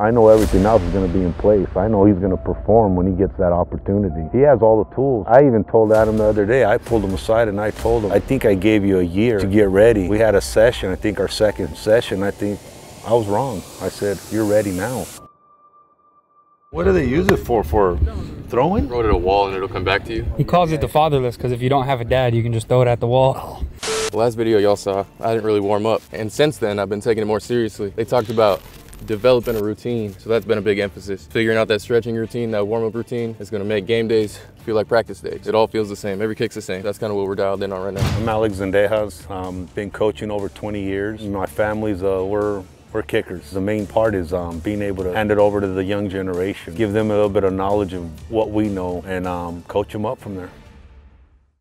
I know everything else is going to be in place. I know he's going to perform when he gets that opportunity. He has all the tools. I even told Adam the other day, I pulled him aside and I told him, I think I gave you a year to get ready. We had a session, I think our second session, I think I was wrong. I said, you're ready now. What do they use it for? For throwing? Throw it at a wall and it'll come back to you. He calls it the fatherless because if you don't have a dad, you can just throw it at the wall. The last video y'all saw, I didn't really warm up. And since then, I've been taking it more seriously. They talked about developing a routine. So that's been a big emphasis. Figuring out that stretching routine, that warm-up routine is gonna make game days feel like practice days. It all feels the same. Every kick's the same. That's kind of what we're dialed in on right now. I'm Alex Zendejas. Um, been coaching over 20 years. My family's, uh, we're we're kickers. The main part is um, being able to hand it over to the young generation, give them a little bit of knowledge of what we know, and um, coach them up from there.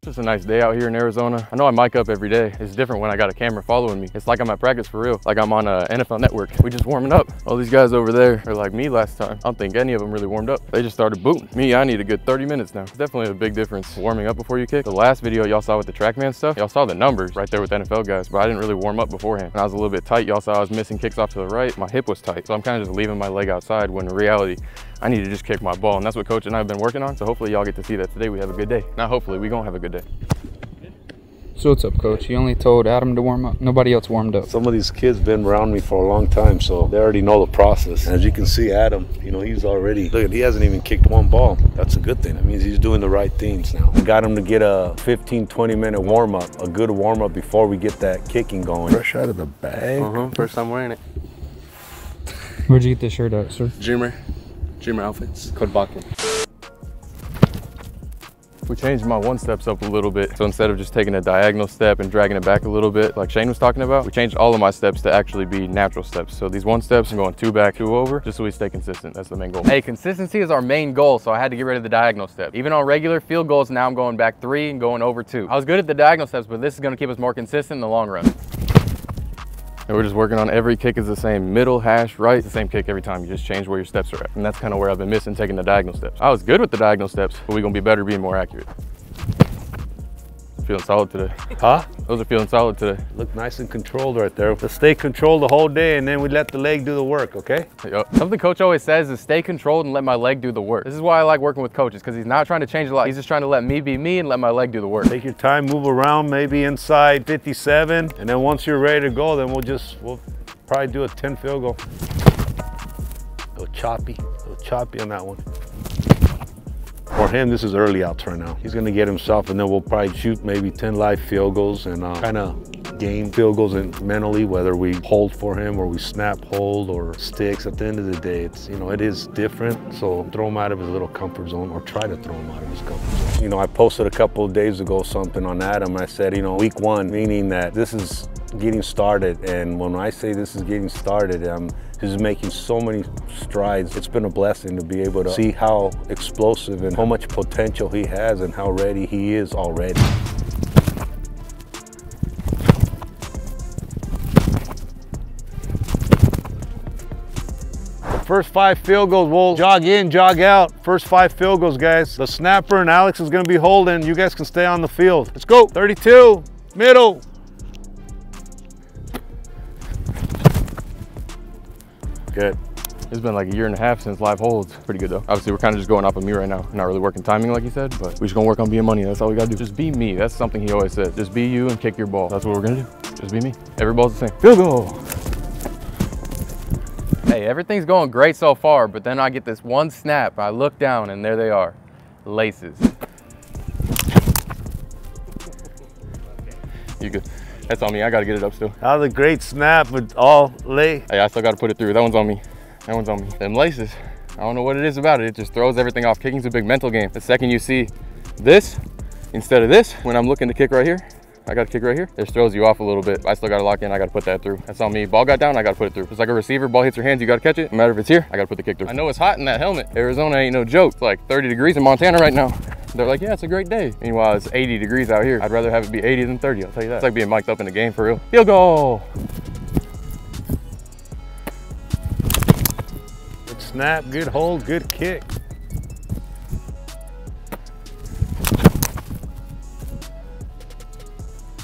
Just a nice day out here in Arizona. I know I mic up every day. It's different when I got a camera following me. It's like I'm at practice for real, like I'm on a NFL network. We just warming up. All these guys over there are like me last time. I don't think any of them really warmed up. They just started booting. Me, I need a good 30 minutes now. It's definitely a big difference warming up before you kick. The last video y'all saw with the TrackMan stuff, y'all saw the numbers right there with NFL guys, but I didn't really warm up beforehand. And I was a little bit tight. Y'all saw I was missing kicks off to the right. My hip was tight. So I'm kind of just leaving my leg outside when in reality, I need to just kick my ball. And that's what coach and I have been working on. So hopefully y'all get to see that today. We have a good day. Not hopefully, we gonna have a good day. So what's up, coach? You only told Adam to warm up. Nobody else warmed up. Some of these kids been around me for a long time, so they already know the process. As you can see, Adam, you know, he's already, look, he hasn't even kicked one ball. That's a good thing. That means he's doing the right things now. I got him to get a 15, 20 minute warm up, a good warm up before we get that kicking going. Fresh out of the bag. Uh-huh, first time wearing it. Where'd you get this shirt at, sir? Dreamer, Dreamer outfits, code Botkin. We changed my one steps up a little bit. So instead of just taking a diagonal step and dragging it back a little bit, like Shane was talking about, we changed all of my steps to actually be natural steps. So these one steps, I'm going two back, two over, just so we stay consistent. That's the main goal. Hey, consistency is our main goal. So I had to get rid of the diagonal step. Even on regular field goals, now I'm going back three and going over two. I was good at the diagonal steps, but this is gonna keep us more consistent in the long run. And we're just working on every kick is the same. Middle, hash, right, the same kick every time. You just change where your steps are at. And that's kind of where I've been missing taking the diagonal steps. I was good with the diagonal steps, but we're gonna be better being more accurate. Feeling solid today. Huh? Those are feeling solid today. Look nice and controlled right there. Let's stay controlled the whole day and then we let the leg do the work, okay? Yep. Something coach always says is stay controlled and let my leg do the work. This is why I like working with coaches because he's not trying to change a lot. He's just trying to let me be me and let my leg do the work. Take your time, move around, maybe inside 57. And then once you're ready to go, then we'll just, we'll probably do a 10 field goal. A little choppy, a little choppy on that one. For him, this is early outs right now. He's gonna get himself and then we'll probably shoot maybe 10 live field goals and uh, kind of game field goals and mentally, whether we hold for him or we snap hold or sticks. At the end of the day, it's, you know, it is different. So throw him out of his little comfort zone or try to throw him out of his comfort zone. You know, I posted a couple of days ago something on Adam. I said, you know, week one, meaning that this is getting started. And when I say this is getting started, um, he's making so many strides. It's been a blessing to be able to see how explosive and how much potential he has and how ready he is already. First five field goals, we'll jog in, jog out. First five field goals, guys. The snapper and Alex is gonna be holding. You guys can stay on the field. Let's go. 32, middle. Good. It's been like a year and a half since live holds. Pretty good though. Obviously, we're kind of just going off of me right now. Not really working timing like he said, but we're just gonna work on being money. That's all we gotta do. Just be me. That's something he always says. Just be you and kick your ball. That's what we're gonna do. Just be me. Every ball's the same. Field goal. Hey, everything's going great so far, but then I get this one snap. I look down and there they are, laces. You good? That's on me. I gotta get it up still. That was a great snap, but all lay. Hey, I still gotta put it through. That one's on me. That one's on me. Them laces. I don't know what it is about it. It just throws everything off. Kicking's a big mental game. The second you see this instead of this, when I'm looking to kick right here, I got to kick right here. It just throws you off a little bit. I still got to lock in. I got to put that through. That's on me. Ball got down. I got to put it through. It's like a receiver. Ball hits your hands. You got to catch it. No matter if it's here, I got to put the kick through. I know it's hot in that helmet. Arizona ain't no joke. It's like 30 degrees in Montana right now. They're like, yeah, it's a great day. Meanwhile, it's 80 degrees out here. I'd rather have it be 80 than 30. I'll tell you that. It's like being mic'd up in the game for real. Field goal. Good snap, good hold, good kick.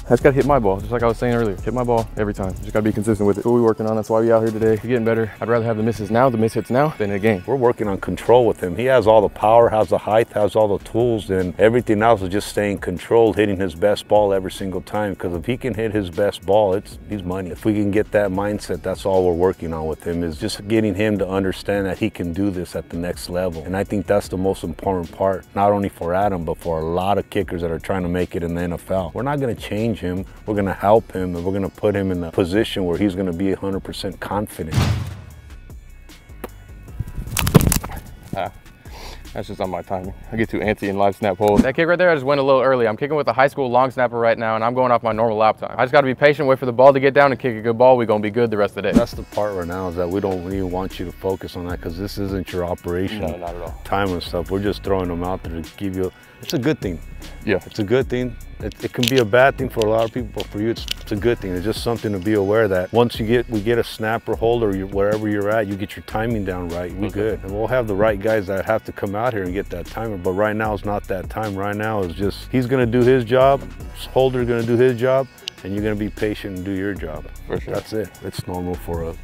Just gotta hit my ball, just like I was saying earlier. Hit my ball every time. Just gotta be consistent with it. What we working on, that's why we out here today. We're getting better. I'd rather have the misses now, the miss hits now, than a game. We're working on control with him. He has all the power, has the height, has all the tools, and everything else is just staying controlled, hitting his best ball every single time. Because if he can hit his best ball, it's he's money. If we can get that mindset, that's all we're working on with him is just getting him to understand that he can do this at the next level. And I think that's the most important part, not only for Adam, but for a lot of kickers that are trying to make it in the NFL. We're not going to change him. We're going to help him, and we're going to put him in a position where he's going to be 100% confident. Ah, that's just on my timing. I get too antsy in live snap holes. That kick right there, I just went a little early. I'm kicking with a high school long snapper right now, and I'm going off my normal lap time. I just got to be patient, wait for the ball to get down and kick a good ball. We're going to be good the rest of the day. That's the part right now is that we don't even want you to focus on that because this isn't your operation. No, not at all. Time and stuff. We're just throwing them out there to give you. It's a good thing. Yeah. It's a good thing. It, it can be a bad thing for a lot of people, but for you, it's, it's a good thing. It's just something to be aware that once you get we get a snapper hold or you, wherever you're at, you get your timing down right. We mm-hmm. good, and we'll have the right guys that have to come out here and get that timer. But right now, it's not that time. Right now, is just he's gonna do his job, holder's gonna do his job, and you're gonna be patient and do your job. For sure. That's it. It's normal for a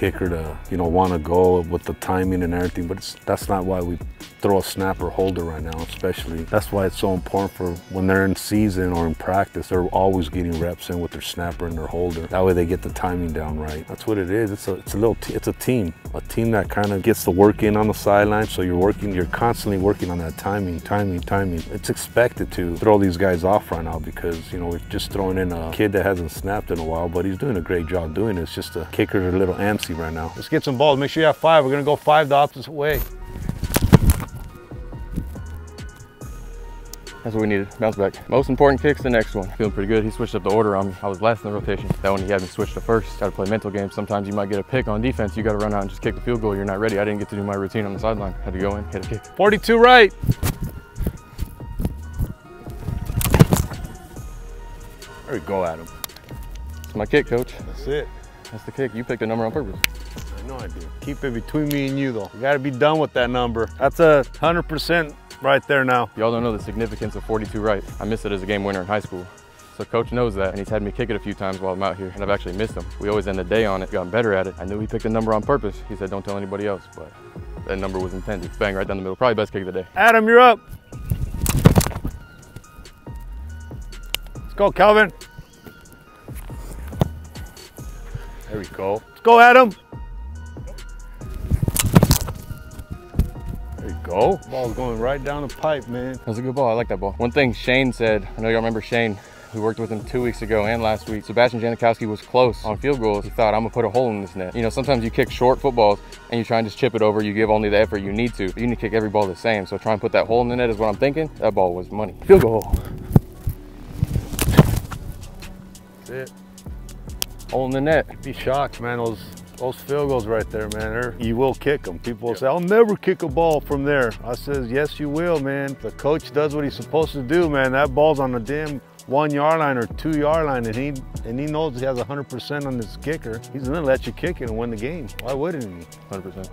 kicker to you know want to go with the timing and everything, but that's not why we throw a snapper holder right now, especially. That's why it's so important for when they're in season or in practice, they're always getting reps in with their snapper and their holder. That way they get the timing down right. That's what it is. It's a, it's a little, it's a team, a team that kind of gets the work in on the sideline. So you're working, you're constantly working on that timing, timing, timing. It's expected to throw these guys off right now because, you know, we're just throwing in a kid that hasn't snapped in a while, but he's doing a great job doing it. It's just a kickers are a little antsy right now. Let's get some balls. Make sure you have five. We're going to go five the opposite way. That's what we needed. Bounce back. Most important kick's the next one. Feeling pretty good. He switched up the order on me. I was last in the rotation. That one he had me switch to first. Got to play mental games. Sometimes you might get a pick on defense. You got to run out and just kick the field goal. You're not ready. I didn't get to do my routine on the sideline. Had to go in, hit a kick. 42 right. There we go, Adam. It's my kick, coach. That's it. That's the kick. You picked a number on purpose. I know I do. Keep it between me and you, though. You got to be done with that number. That's a 100% right there now. Y'all don't know the significance of 42 right. I missed it as a game winner in high school. So coach knows that, and he's had me kick it a few times while I'm out here, and I've actually missed them. We always end the day on it, gotten better at it. I knew he picked a number on purpose. He said, don't tell anybody else, but that number was intended. Bang, right down the middle. Probably best kick of the day. Adam, you're up. Let's go, Calvin. There we go. Let's go, Adam. There you go. Ball's going right down the pipe, man. That was a good ball. I like that ball. One thing Shane said, I know y'all remember Shane. We worked with him two weeks ago and last week. Sebastian Janikowski was close on field goals. He thought, I'm gonna put a hole in this net. You know, sometimes you kick short footballs and you try and just chip it over. You give only the effort you need to. But you need to kick every ball the same. So try and put that hole in the net is what I'm thinking. That ball was money. Field goal. That's it. Hole in the net. Be shocked, man. Those those field goals right there, man. They're, you will kick them. People will say, "I'll never kick a ball from there." I says, "Yes, you will, man." The coach does what he's supposed to do, man. That ball's on the damn one yard line or two yard line, and he and he knows he has 100% on his kicker. He's gonna let you kick it and win the game. Why wouldn't he? 100%.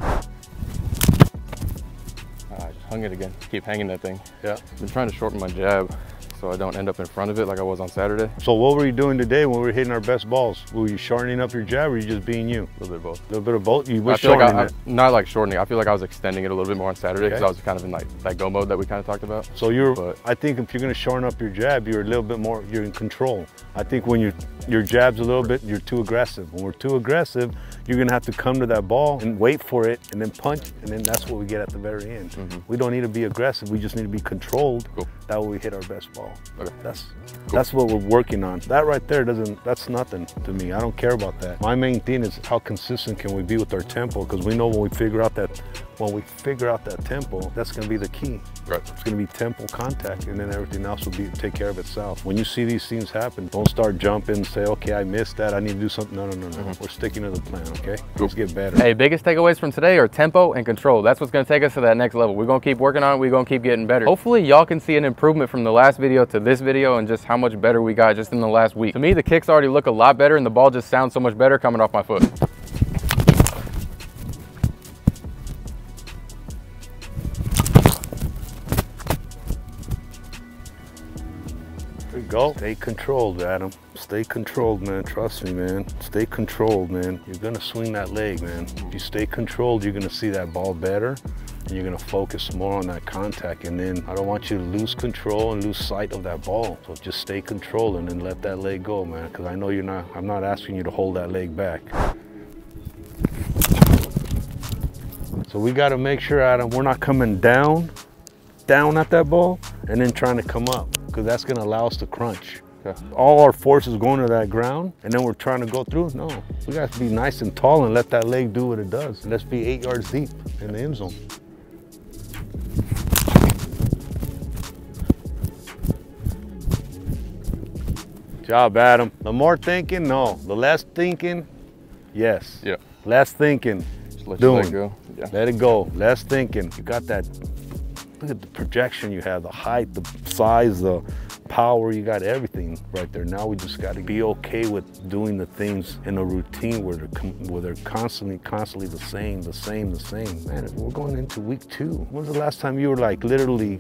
Ah, I just hung it again. Keep hanging that thing. Yeah. Been trying to shorten my jab so I don't end up in front of it like I was on Saturday. So what were you doing today when we were hitting our best balls? Were you shortening up your jab, or were you just being you? A little bit of both. A little bit of both. You were I feel like shortening I, it. I, not like shortening. I feel like I was extending it a little bit more on Saturday because Okay. I was kind of in like that go mode that we kind of talked about. So you're, But- I think if you're gonna shorten up your jab, you're a little bit more, you're in control. I think when you your jab's a little bit, you're too aggressive. When we're too aggressive, you're gonna have to come to that ball and wait for it and then punch, and then that's what we get at the very end. Mm-hmm. We don't need to be aggressive, we just need to be controlled. Cool. That way we hit our best ball. Okay. That's that's what we're working on. That right there doesn't, that's nothing to me. I don't care about that. My main thing is how consistent can we be with our tempo, because we know when we figure out that, when we figure out that tempo, that's gonna be the key. Right. It's going to be tempo contact, and then everything else will be take care of itself. When you see these things happen, don't start jumping and say, "Okay, I missed that. I need to do something." No, no, no, no. Mm-hmm. We're sticking to the plan. Okay, let's get better. Hey, biggest takeaways from today are tempo and control. That's what's gonna take us to that next level. We're gonna keep working on it. We're gonna keep getting better. Hopefully, y'all can see an improvement from the last video to this video and just how much better we got just in the last week. To me, the kicks already look a lot better and the ball just sounds so much better coming off my foot. Go. Stay controlled, Adam. Stay controlled, man. Trust me, man. Stay controlled, man. You're gonna swing that leg, man. If you stay controlled, you're gonna see that ball better and you're gonna focus more on that contact. And then I don't want you to lose control and lose sight of that ball. So just stay controlled and then let that leg go, man. Because I know you're not, I'm not asking you to hold that leg back. So we gotta make sure, Adam, we're not coming down, down at that ball and then trying to come up because that's gonna allow us to crunch. All our force is going to that ground and then we're trying to go through. No, we got to be nice and tall and let that leg do what it does. Let's be eight yards deep in the end zone. Job, Adam. The more thinking, no. The less thinking, yes. Yeah. Less thinking, Just let doing. leg go. Yeah. Let it go. Less thinking. You got that. Look at the projection you have, the height, the size, the power. You got everything right there. Now we just got to be okay with doing the things in a routine where they're com- where they're constantly, constantly the same, the same, the same. Man, we're going into week two. When was the last time you were like literally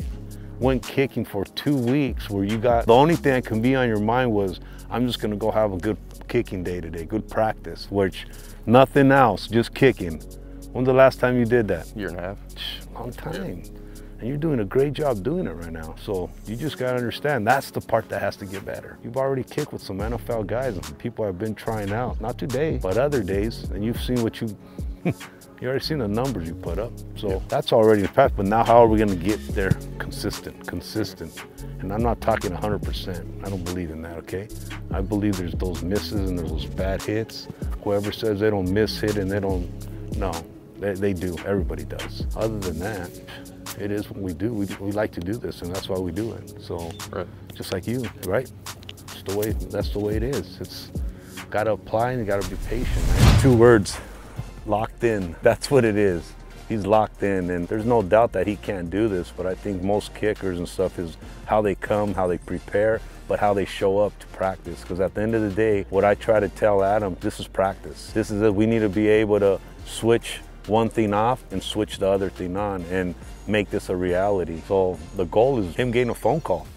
went kicking for two weeks where you got the only thing that can be on your mind was I'm just gonna go have a good kicking day today, good practice, which nothing else, just kicking. When's the last time you did that? Year and a half. Long time. And you're doing a great job doing it right now. So you just gotta understand that's the part that has to get better. You've already kicked with some NFL guys and people have been trying out, not today, but other days, and you've seen what you you already seen the numbers you put up. So that's already in the past, but now how are we gonna get there consistent, consistent? And I'm not talking 100%. I don't believe in that, okay? I believe there's those misses and there's those bad hits. Whoever says they don't miss hit and they don't, no, they, they do. Everybody does. Other than that, it is what we do. We, we like to do this and that's why we do it. So Right. just like you, right? It's the way, that's the way it is. It's gotta apply and you gotta be patient. Two words, locked in. That's what it is. He's locked in and there's no doubt that he can't do this, but I think most kickers and stuff is how they come, how they prepare, but how they show up to practice. Because at the end of the day, what I try to tell Adam, this is practice. This is it. We need to be able to switch one thing off and switch the other thing on and make this a reality. So the goal is him getting a phone call